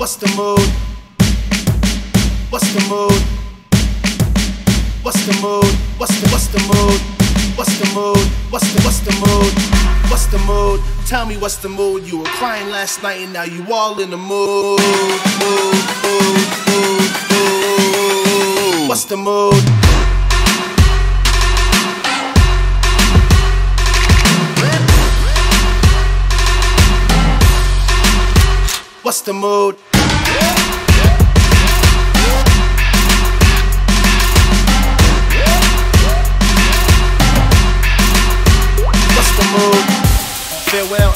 What's the mood? What's the mood? What's the mood? What's the what's the mood? What's the mood? What's the what's the mood? What's the mood? Tell me what's the mood? You were crying last night and now you all in the mood. mood, mood, mood, mood. What's the mood? What's the mood? What's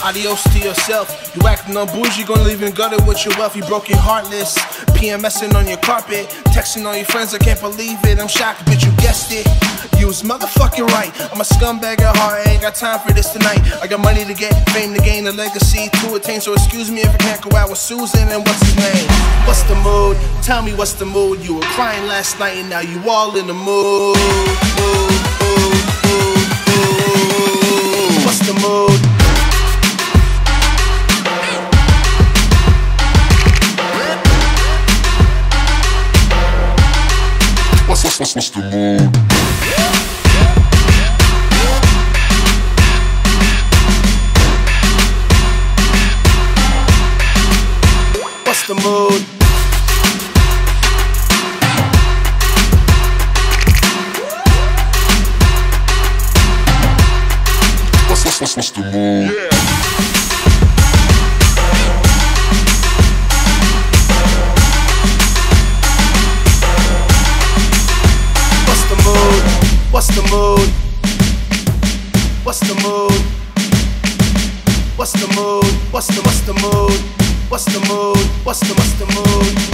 adios to yourself. You acting on bougie, gonna leave in gutter with your wealth. You broke your heartless. PMSing on your carpet, texting all your friends. I can't believe it. I'm shocked, bitch. You guessed it. You was motherfucking right. I'm a scumbag at heart. I ain't got time for this tonight. I got money to get, fame to gain, a legacy to attain. So excuse me if I can't go out with Susan and what's his name. What's the mood? Tell me what's the mood? You were crying last night and now you all in the mood, mood, What's the mood? What's the mood? What's, what's, what's, what's the mood? What's What's the mood? What's the mood? What's the mood? What's the what's the mood? What's the mood? What's the what's the mood?